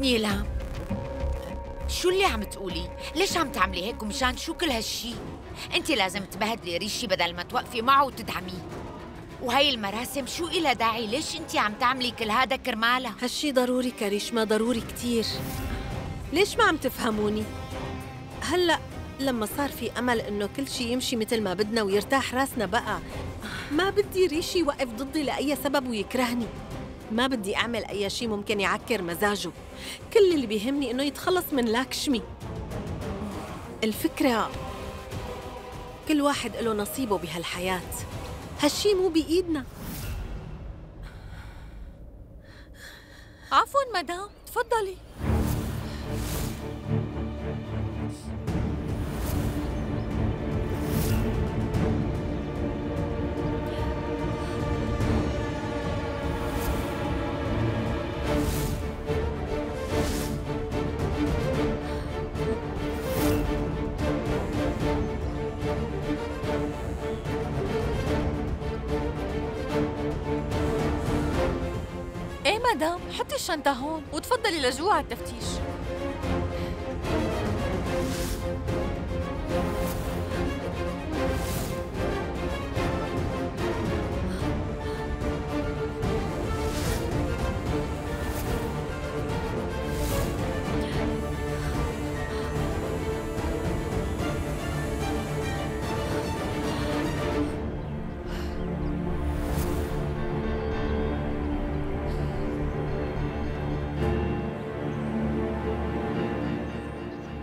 نيلام شو اللي عم تقولي؟ ليش عم تعملي هيك ومشان شو كل هالشي؟ انت لازم تبهدلي ريشي بدل ما توقفي معه وتدعميه وهي المراسم شو إلها داعي؟ ليش انت عم تعملي كل هذا كرمالها؟ هالشي ضروري كريشما ضروري كتير ليش ما عم تفهموني؟ هلأ لما صار في أمل إنه كل شي يمشي مثل ما بدنا ويرتاح راسنا بقى ما بدي ريشي يوقف ضدي لأي سبب ويكرهني ما بدي أعمل أي شي ممكن يعكر مزاجه. كل اللي بيهمني إنه يتخلص من لاكشمي. الفكرة كل واحد له نصيبه بهالحياة. هالشي مو بإيدنا. عفوا مدام. تفضلي. مدام حطي الشنطة هون وتفضلي لجوا على التفتيش.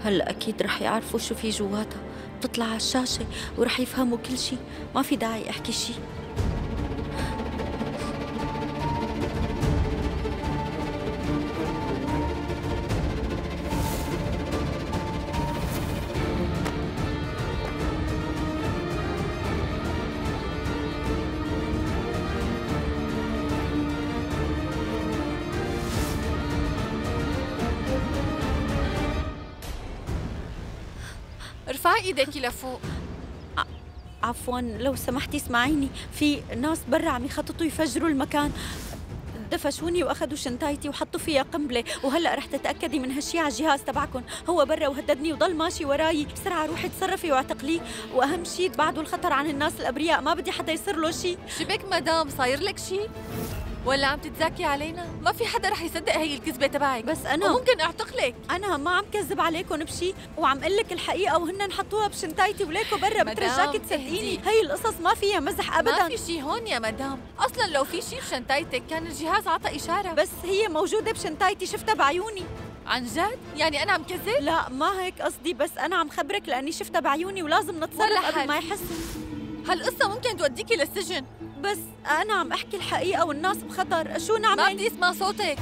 هلا أكيد رح يعرفوا شو في جواتها. بتطلع على الشاشة ورح يفهموا كل شيء ما في داعي احكي شيء ارفعي ايديكي لفوق عفوا لو سمحتي اسمعيني. في ناس برا عم يخططوا يفجروا المكان. دفشوني وأخذوا شنطايتي وحطوا فيها قنبلة. وهلأ رح تتأكدي من هالشي على الجهاز تبعكم هو برا وهددني وضل ماشي وراي. بسرعة روحي تصرفي واعتقليه. وأهم شيء تبعدوا الخطر عن الناس الأبرياء. ما بدي حدا يصير له شيء. شبك مدام صاير لك شيء؟ ولا عم تتزاكي علينا؟ ما في حدا رح يصدق هي الكذبة تبعك. بس أنا وممكن اعتقلك أنا ما عم كذب عليكم بشيء وعم أقول لك الحقيقة وهن حطوها بشنطايتي وليكو برا. بترجاكي تصدقيني. هي القصص ما فيها مزح ابدا. ما في شيء هون يا مدام. أصلا لو في شيء بشنطايتك كان الجهاز عطى إشارة. بس هي موجودة بشنطايتي شفتها بعيوني. عن جد؟ يعني أنا عم كذب؟ لا ما هيك قصدي بس أنا عم خبرك لأني شفتها بعيوني ولازم ولا نتصرف قبل. ما يحسوا. هالقصة ممكن توديكي للسجن بس أنا عم أحكي الحقيقة والناس بخطر. شو ما نعمل بدي اسمع صوتك.